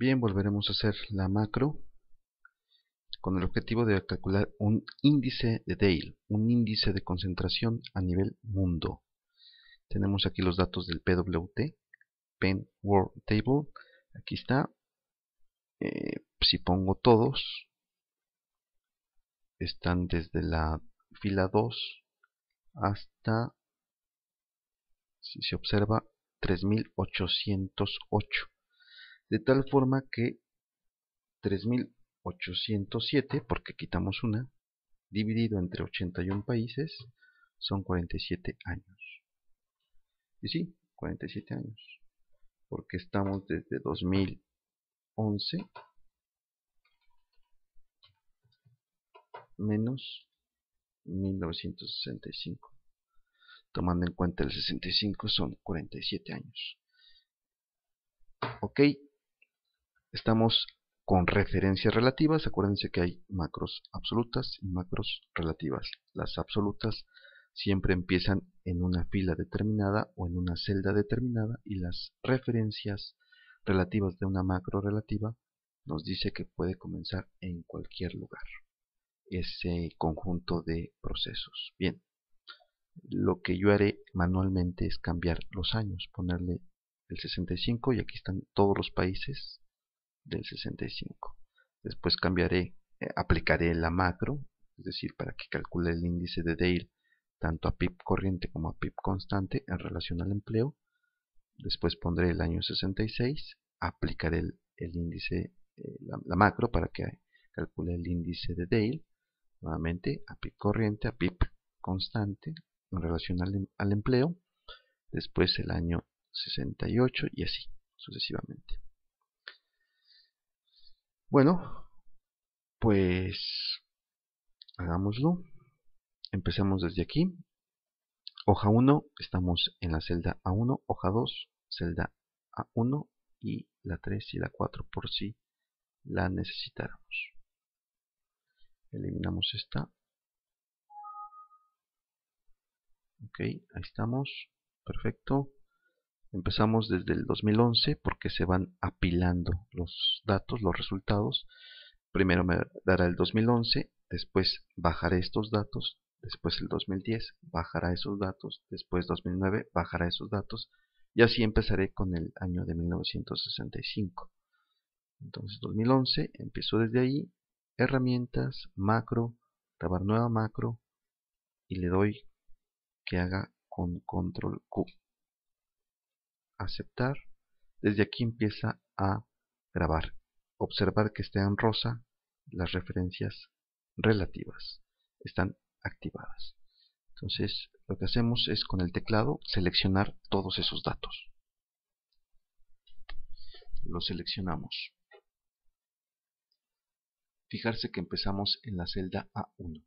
Bien, volveremos a hacer la macro con el objetivo de calcular un índice de Dale, un índice de concentración a nivel mundo. Tenemos aquí los datos del PWT, Pen World Table. Aquí está. Eh, si pongo todos, están desde la fila 2 hasta, si se observa, 3808. De tal forma que 3807, porque quitamos una, dividido entre 81 países, son 47 años. Y sí, 47 años. Porque estamos desde 2011 menos 1965. Tomando en cuenta el 65 son 47 años. Ok, estamos con referencias relativas. Acuérdense que hay macros absolutas y macros relativas. Las absolutas siempre empiezan en una fila determinada o en una celda determinada y las referencias relativas de una macro relativa nos dice que puede comenzar en cualquier lugar ese conjunto de procesos. Bien, lo que yo haré manualmente es cambiar los años, ponerle el 65 y aquí están todos los países del 65. Después cambiaré, eh, aplicaré la macro, es decir, para que calcule el índice de Dale tanto a PIB corriente como a PIB constante en relación al empleo. Después pondré el año 66, aplicaré el, índice, eh, la, macro para que calcule el índice de Dale. Nuevamente a PIB corriente, a PIB constante en relación al, em, al empleo. Después el año 68 y así sucesivamente. Bueno, pues hagámoslo. Empecemos desde aquí. Hoja 1, estamos en la celda A1, hoja 2, celda A1 y la 3 y la 4 por si la necesitáramos. Eliminamos esta. Ok, ahí estamos. Perfecto. Empezamos desde el 2011 porque se van apilando los datos, los resultados. Primero me dará el 2011, después bajaré estos datos, después el 2010 bajará esos datos, después 2009 bajará esos datos y así empezaré con el año de 1965. Entonces 2011, empiezo desde ahí, herramientas, macro, grabar nueva macro y le doy que haga con control Q aceptar, desde aquí empieza a grabar. Observar que está en rosa las referencias relativas. Están activadas. Entonces lo que hacemos es con el teclado seleccionar todos esos datos. Lo seleccionamos. Fijarse que empezamos en la celda A1.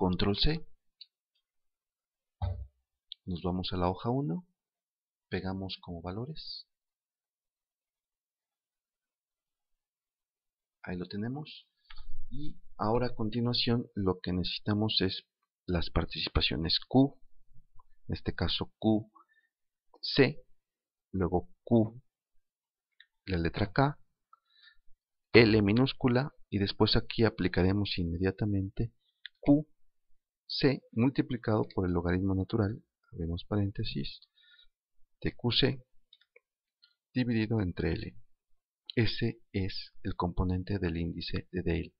Control C. Nos vamos a la hoja 1 pegamos como valores. Ahí lo tenemos. Y ahora a continuación lo que necesitamos es las participaciones Q. En este caso Q C. Luego Q la letra K L minúscula. Y después aquí aplicaremos inmediatamente Q c multiplicado por el logaritmo natural, abrimos paréntesis, de qc dividido entre L. Ese es el componente del índice de Dale.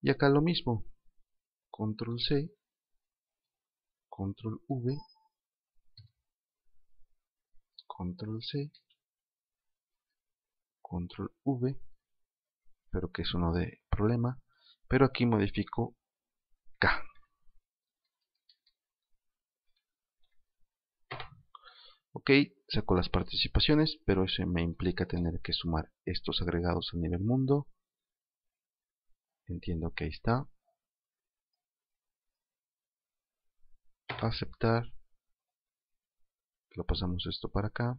Y acá lo mismo, control C, control V, control C, control V, pero que eso no de problema, pero aquí modifico Ok, saco las participaciones, pero eso me implica tener que sumar estos agregados a nivel mundo. Entiendo que ahí está. Aceptar. Lo pasamos esto para acá.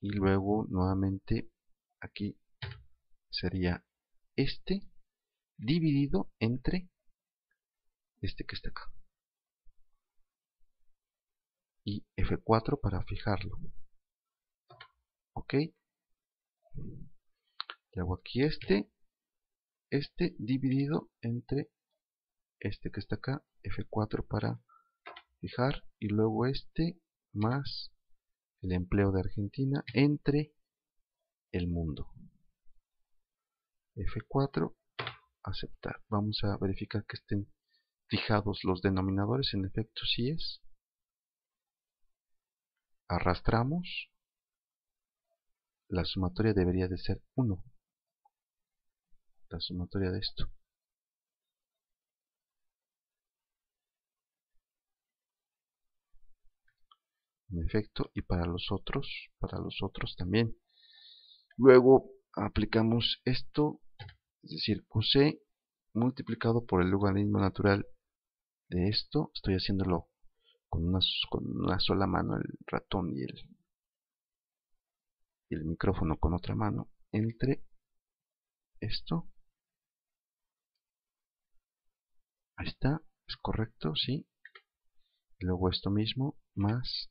Y luego nuevamente aquí sería este dividido entre este que está acá. Y F4 para fijarlo. Ok. Le hago aquí este, este dividido entre este que está acá, F4 para fijar, y luego este más el empleo de Argentina entre el mundo. F4, aceptar. Vamos a verificar que estén fijados los denominadores, en efecto si es. Arrastramos. La sumatoria debería de ser 1. La sumatoria de esto. En efecto, y para los otros, para los otros también. Luego aplicamos esto, es decir, QC multiplicado por el logaritmo natural de esto. Estoy haciéndolo con una, con una sola mano, el ratón y el, y el micrófono con otra mano, entre esto. Ahí está, es correcto, sí. Y luego esto mismo más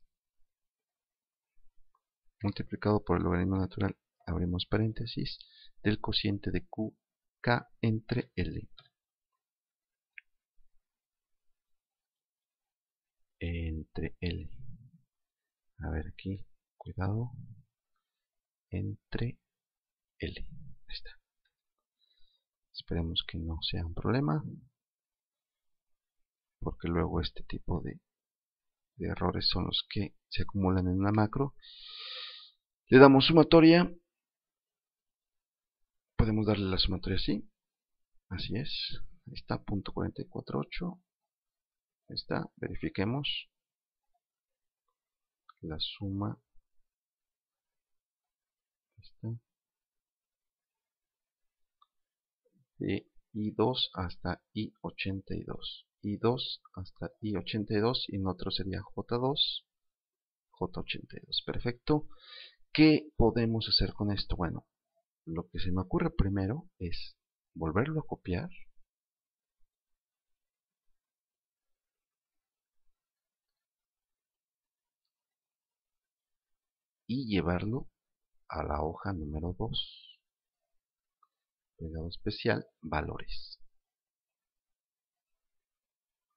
multiplicado por el logaritmo natural abrimos paréntesis, del cociente de Q, K entre L. Entre L. A ver aquí, cuidado. Entre L. Está. Esperemos que no sea un problema. Porque luego este tipo de, de errores son los que se acumulan en una macro. Le damos sumatoria podemos darle la sumatoria así. Así es. Ahí está, punto 448. Está, verifiquemos. La suma. De I2 hasta I82. I2 hasta I82 y en otro sería J2. J82. Perfecto. ¿Qué podemos hacer con esto? Bueno, lo que se me ocurre primero es volverlo a copiar y llevarlo a la hoja número 2 pegado especial valores.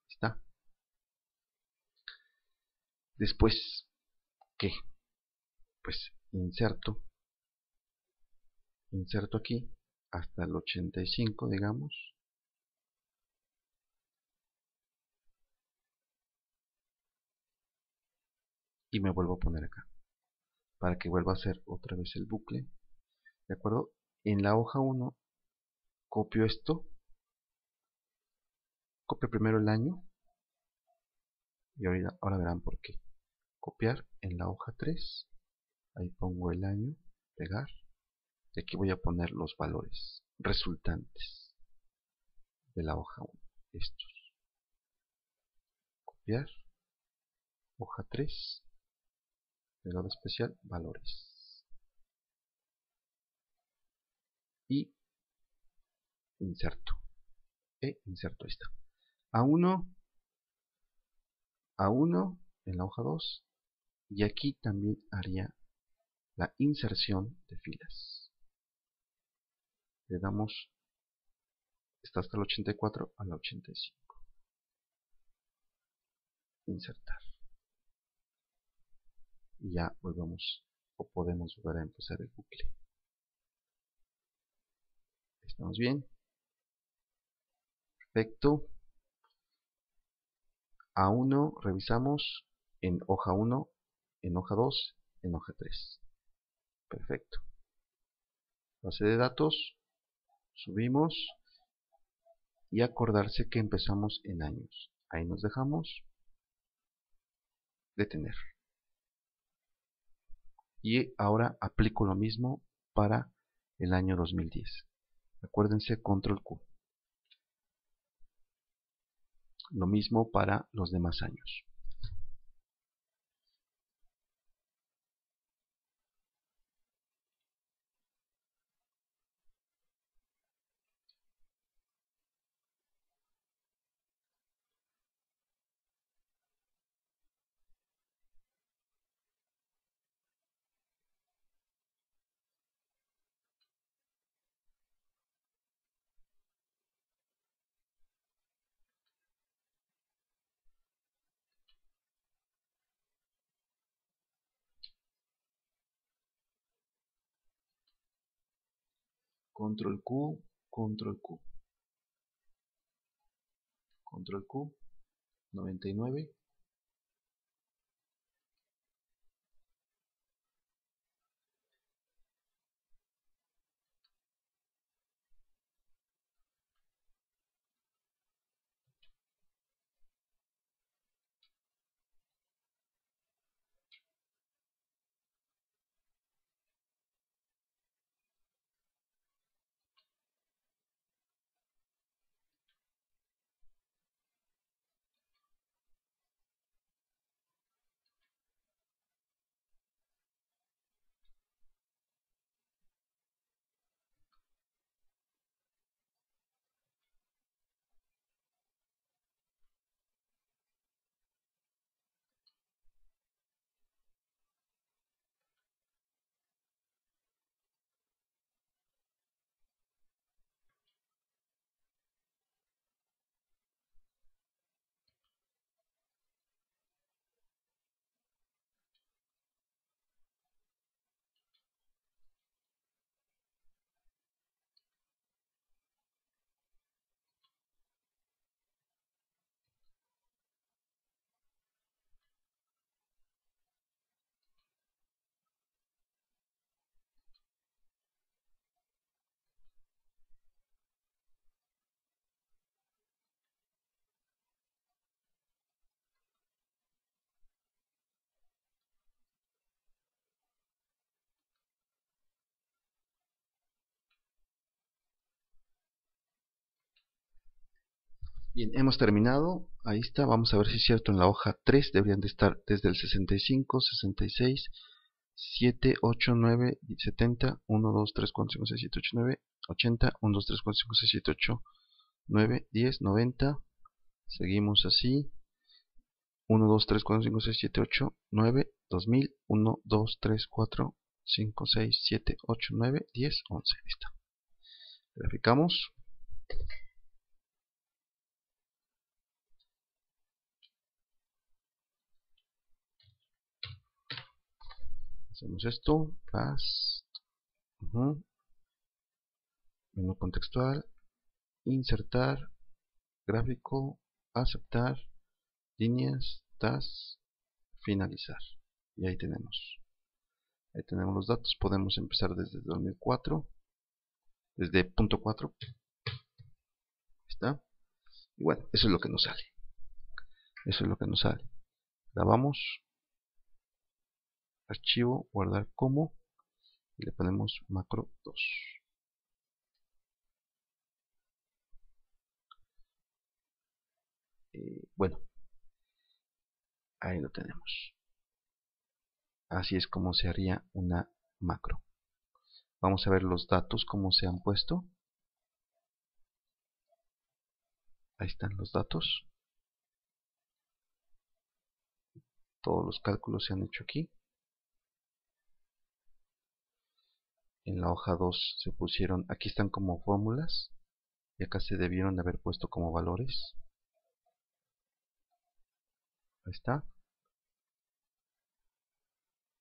Está. Después ¿qué? pues inserto. Inserto aquí hasta el 85 digamos. Y me vuelvo a poner acá para que vuelva a hacer otra vez el bucle de acuerdo en la hoja 1 copio esto copio primero el año y ahora, ahora verán por qué. Copiar en la hoja 3 ahí pongo el año pegar y aquí voy a poner los valores resultantes de la hoja 1 estos. Copiar hoja 3 pegado especial valores. Y inserto. E inserto está. A1 a1 en la hoja 2 y aquí también haría la inserción de filas. Le damos está hasta el 84 a la 85 insertar y ya volvemos o podemos volver a empezar el bucle. Estamos bien perfecto. A 1 revisamos en hoja 1 en hoja 2 en hoja 3 perfecto. Base de datos subimos y acordarse que empezamos en años. Ahí nos dejamos. Detener. Y ahora aplico lo mismo para el año 2010. Acuérdense control Q. Lo mismo para los demás años. Control Q, control Q, control Q, 99, Bien, hemos terminado. Ahí está. Vamos a ver si es cierto. En la hoja 3 deberían de estar desde el 65, 66, 7, 8, 9, 70, 1, 2, 3, 4, 5, 6, 7, 8, 9, 80, 1, 2, 3, 4, 5, 6, 7, 8, 9, 10, 90. Seguimos así. 1, 2, 3, 4, 5, 6, 7, 8, 9, 2000, 1, 2, 3, 4, 5, 6, 7, 8, 9, 10, 11. Ahí está. Verificamos. Hacemos esto past menú contextual. Insertar gráfico. Aceptar líneas. Tas. Finalizar. Y ahí tenemos. Ahí tenemos los datos. Podemos empezar desde 2004 desde punto 4 está. Y bueno eso es lo que nos sale. Eso es lo que nos sale. Grabamos archivo, guardar como y le ponemos macro 2. Eh, bueno, ahí lo tenemos. Así es como se haría una macro. Vamos a ver los datos como se han puesto. Ahí están los datos. Todos los cálculos se han hecho aquí. En la hoja 2 se pusieron, aquí están como fórmulas y acá se debieron haber puesto como valores. Ahí está.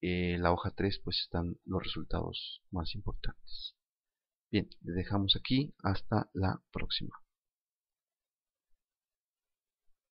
En la hoja 3 pues están los resultados más importantes. Bien, le dejamos aquí hasta la próxima.